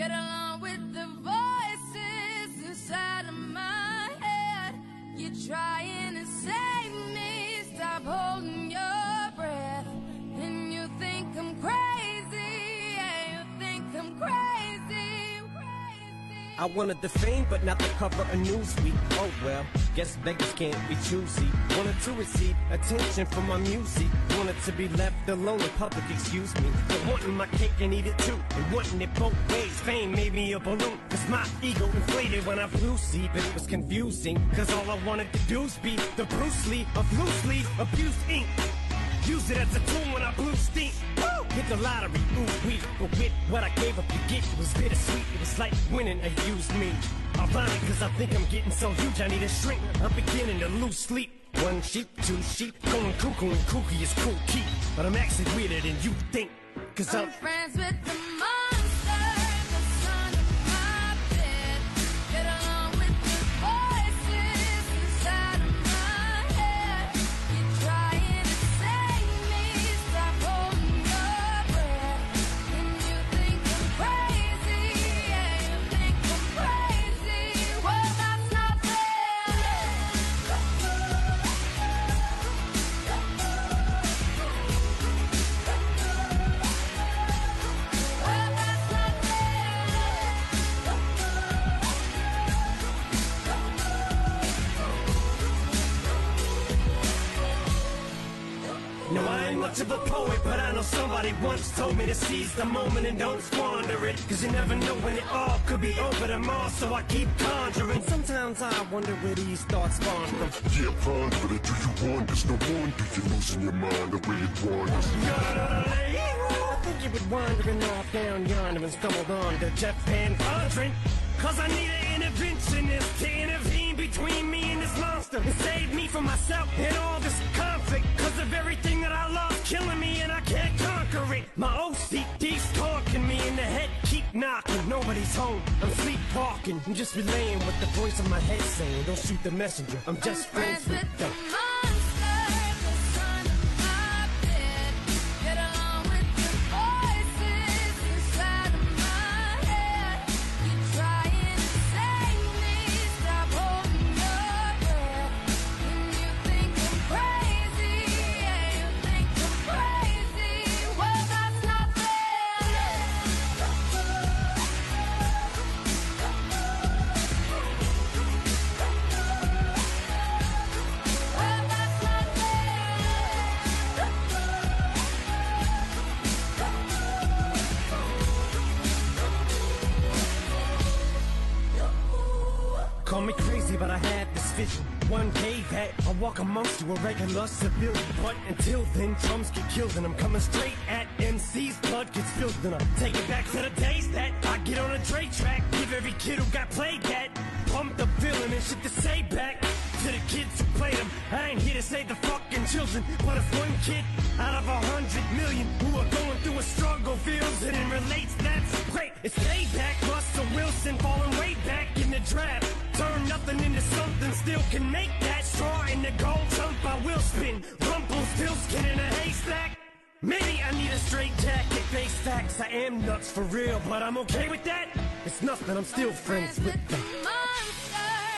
Get along with the I wanted the fame, but not the cover of Newsweek. Oh well, guess beggars can't be choosy. Wanted to receive attention from my music. Wanted to be left alone in public, excuse me. But wanting my cake and eat it too. And wanting it both ways. Fame made me a balloon. Cause my ego inflated when I flew see, but it was confusing. Cause all I wanted to do was be the Bruce Lee of loosely abused ink. Use it as a tool when I blew steam. Woo! Hit the lottery, ooh wee. But with what I gave up to get, it was bittersweet. It was like winning a used me. Ironic, cause I think I'm getting so huge, I need a shrink. I'm beginning to lose sleep. One sheep, two sheep, going cuckoo and kooky is Kool Keith. But I'm actually weirder than you think. Cause I'm I'm friends with much of a poet, but I know somebody once told me to seize the moment and don't squander it. Cause you never know when it all could be over tomorrow, so I keep conjuring. Sometimes I wonder where these thoughts spawn from. Yeah, ponder it. Do you wonder? No wonder you're losing your mind the way it wanders. I think you were wandering off down yonder and stumbled on to Jeff VanVonderen. Cause I need an interventionist to intervene between me and this monster and save me from myself and all this conflict. Cause of everything I'm sleepwalking. I'm just relaying what the voice in my head saying. Don't shoot the messenger, I'm just friends with the Call me crazy, but I had this vision. One day that I'll walk amongst you, a regular civilian. But until then, drums get killed, and I'm coming straight at MC's blood gets spilled. Then I take it back to the days that I get on a Dre track, give every kid who got played that. Pump the villain and shit to say back to the kids who played them. I ain't here to save the fucking children, but if one kid out of a hundred million who are going through a struggle feels it and relates, that's great. It's payback. Russell Wilson falling nothing into something, still can make that straw in the gold jump. I will spin. Rumpelstiltskin in a haystack. Maybe I need a straight jacket, face facts. I am nuts for real, but I'm okay with that. It's nothing, I'm still friends with them.